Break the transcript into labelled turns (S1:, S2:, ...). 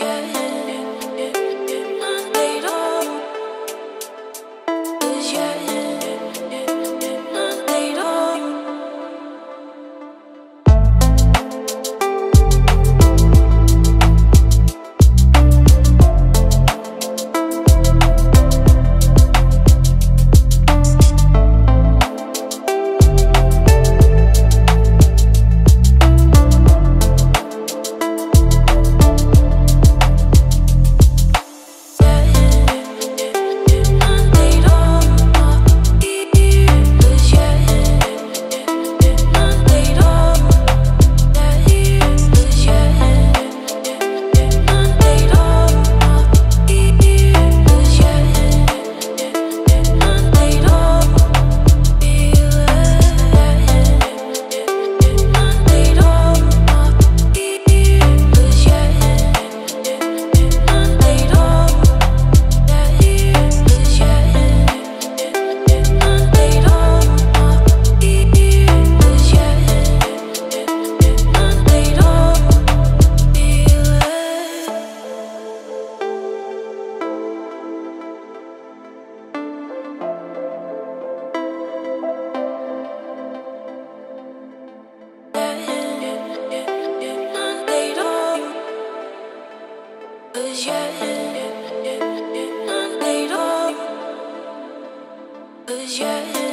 S1: yeah. Cause you're